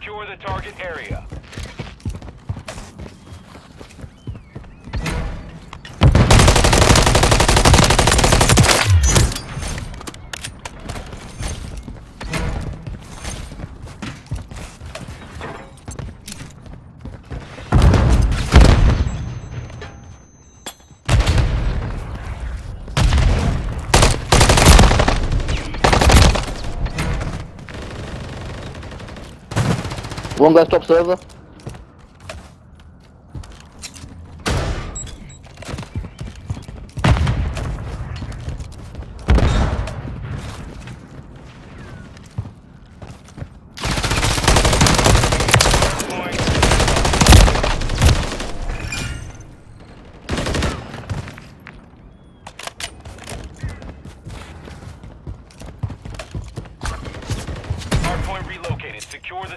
Secure the target area. One guy top server.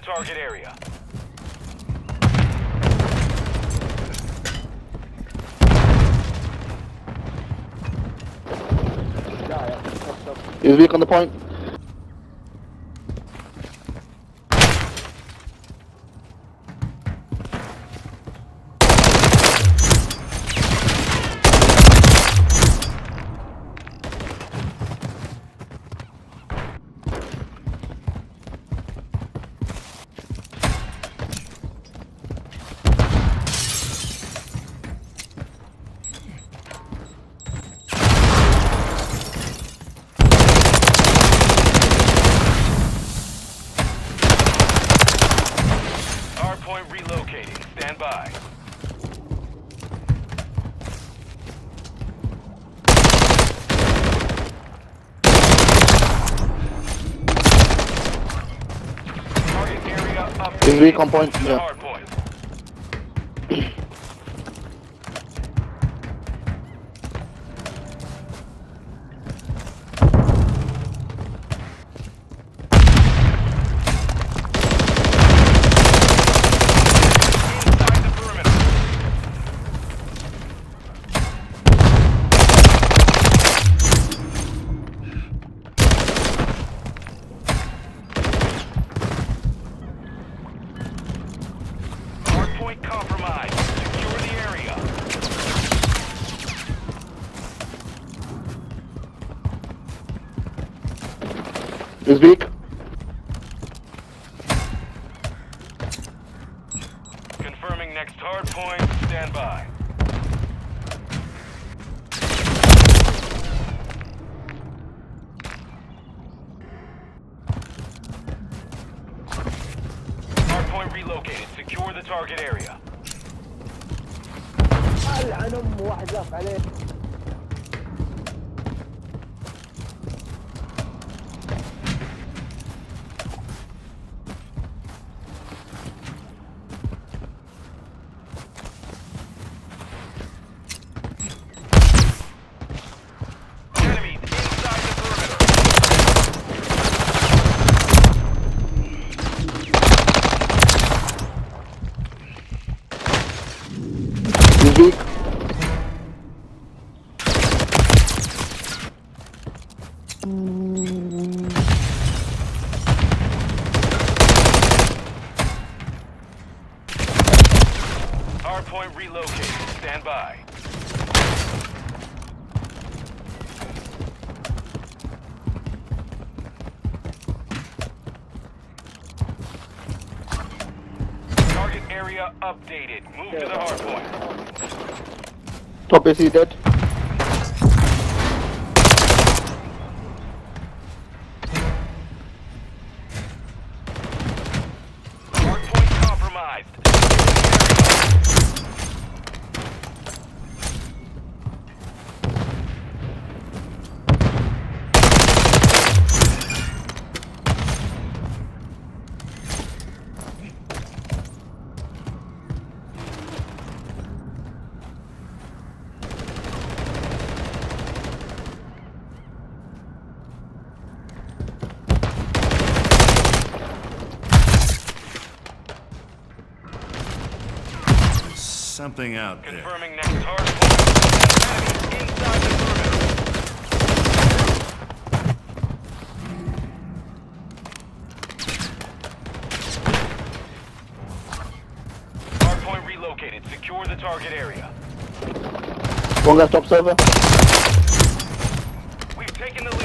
Target area. He's weak on the point. Hardpoint relocating. Stand by. Target area up. He's weak on point. To the Yeah. hardpoint. Inside the perimeter. Hardpoint compromised. Secure the area. He's weak. Confirming next hardpoint. Stand by. Hardpoint relocated. Secure the target area. Hardpoint relocated. Stand by. Target area updated. Move to the hardpoint. Top AC dead. something out there. Confirming next Hardpoint target area. One left top server. We've taken the lead.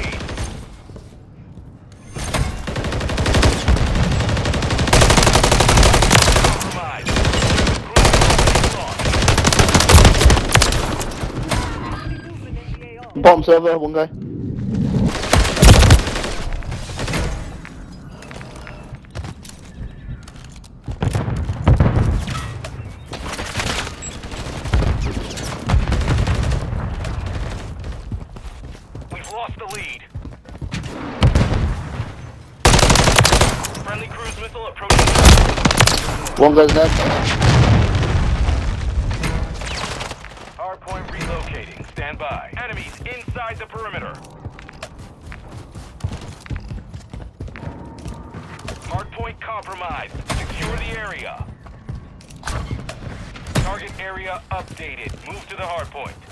Bottom server, one guy. We've lost the lead. Friendly cruise missile approaching. One guy's next. Hardpoint relocating. Stand by. Enemies inside the perimeter. Hardpoint compromised. Secure the area. Target area updated. Move to the hardpoint.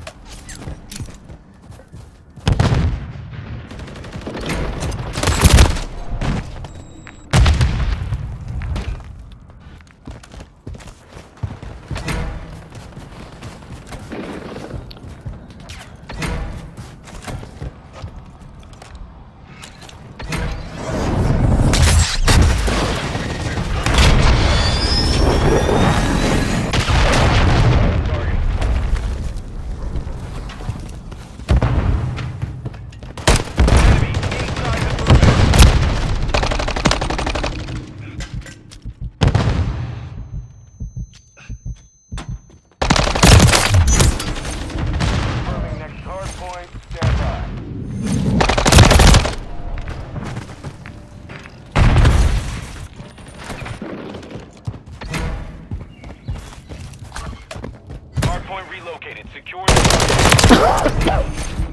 The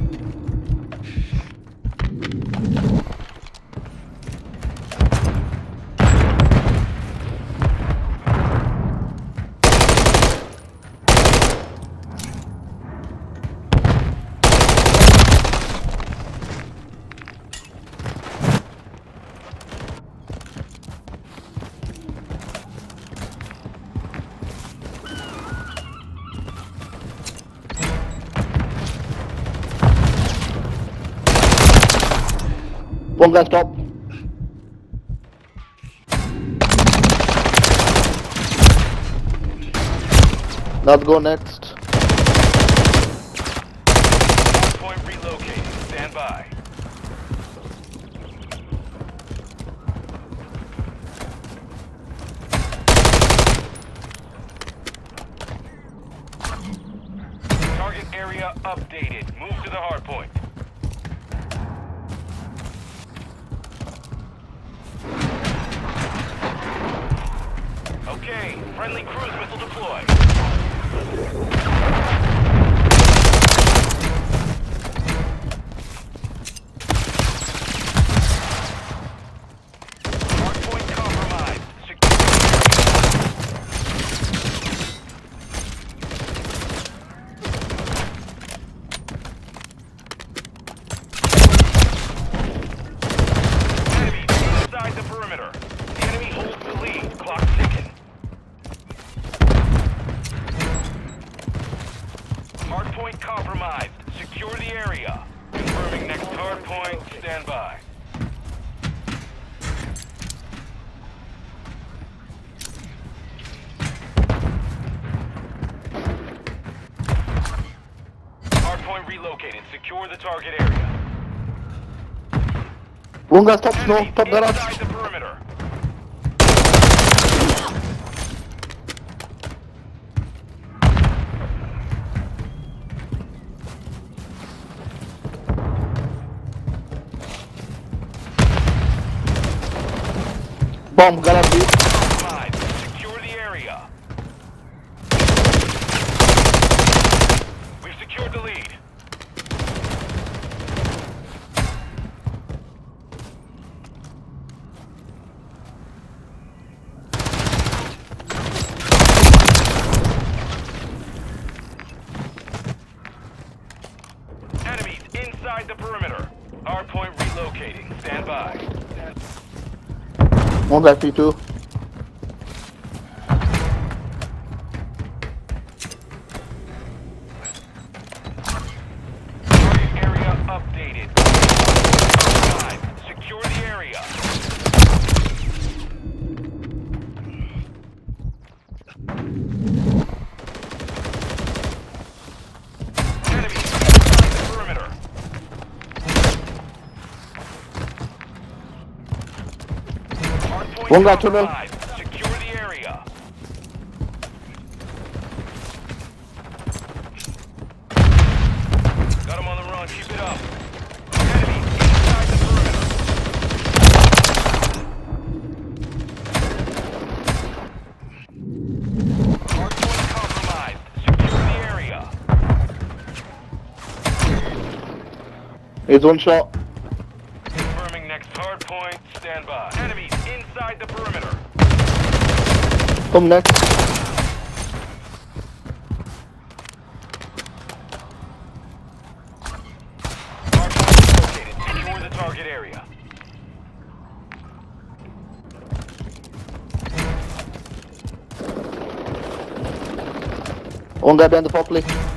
One guy's top. Let's go next. hardpoint relocated. Stand by. Target area updated. Move to the hardpoint. Okay, friendly cruise missile deployed. Hardpoint compromised. Secure. Enemy inside the perimeter. The enemy holds the lead. Clock ticking. Hardpoint compromised. Secure the area. Confirming next hard point. Stand by. Hardpoint relocated. Secure the target area. One guy's top snow, Enemy top garage. Bomb B. Compromised. Secure the area. We've secured the lead. Enemies inside the perimeter. Hardpoint relocating. Stand by. One guy P2. One guy tunnel. Secure the area. Got him on the run. Keep it up. Enemy inside the perimeter. Hardpoint compromised. Secure the area. He's one shot. Come next. One guy behind the forklift.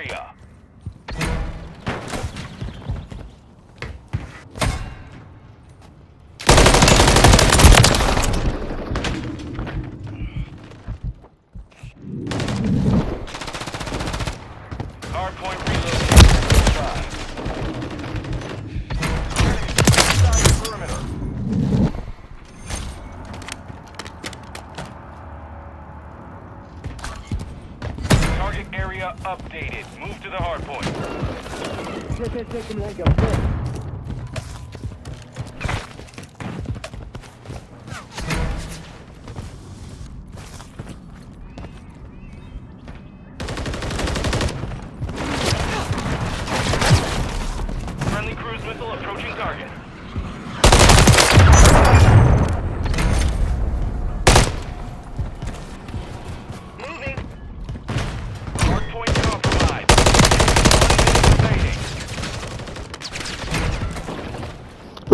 Area. Hardpoint relocated. Inside the perimeter. Target Area updated. Move to the hardpoint. Take, take, take him, Hank.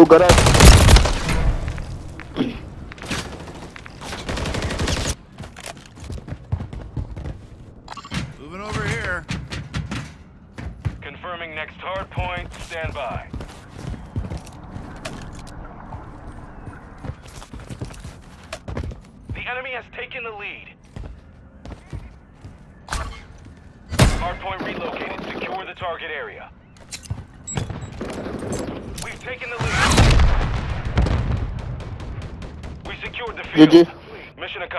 Garage. Moving over here. Confirming next hardpoint. Stand by. The enemy has taken the lead. Hardpoint relocated. Secure the target area. We've the lead. We secured the field. GG. Mission accomplished.